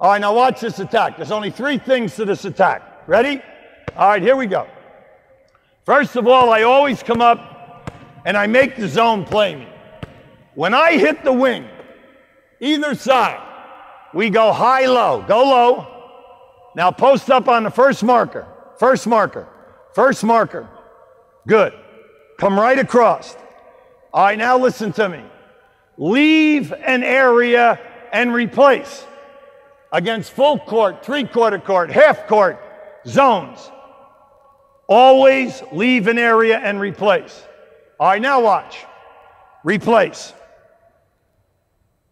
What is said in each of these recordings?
All right, now watch this attack. There's only three things to this attack. Ready? All right, here we go. First of all, I always come up and I make the zone play me. When I hit the wing, either side, we go high low. Go low. Now post up on the first marker. First marker. First marker. Good. Come right across. All right, now listen to me. Leave an area and replace against full court, three quarter court, half court zones. Always leave an area and replace. All right, now watch. Replace.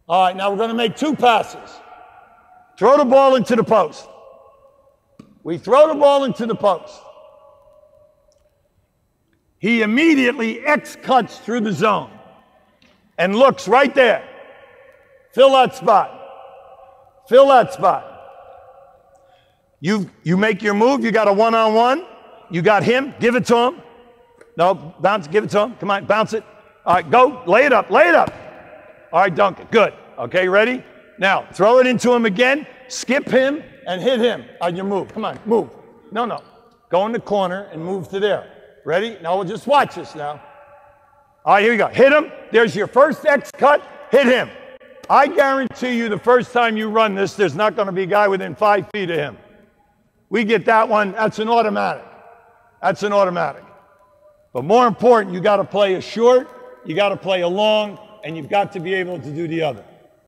All right, now we're going to make two passes. Throw the ball into the post. We throw the ball into the post. He immediately X cuts through the zone and looks right there. Fill that spot. Fill that spot. You, you make your move, you got a one on one, you got him, give it to him. No, bounce, give it to him. Come on, bounce it. All right, go, lay it up, lay it up. All right, dunk it. Good. Okay, ready? Now, throw it into him again, skip him, and hit him on your move. Come on, move. No, no. Go in the corner and move to there. Ready? Now we'll just watch this now. All right, here we go. Hit him. There's your first X cut. Hit him. I guarantee you the first time you run this, there's not going to be a guy within five feet of him. We get that one, that's an automatic. That's an automatic. But more important, you got to play a short, you got to play a long, and you've got to be able to do the other.